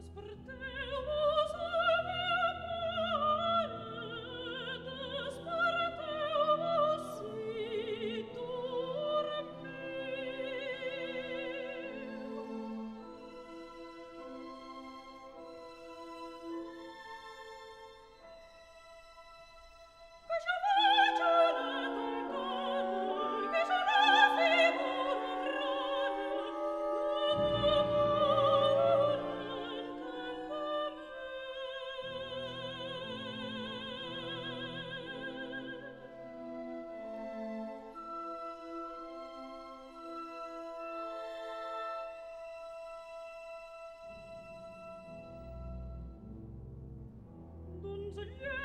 Christus per te so yeah.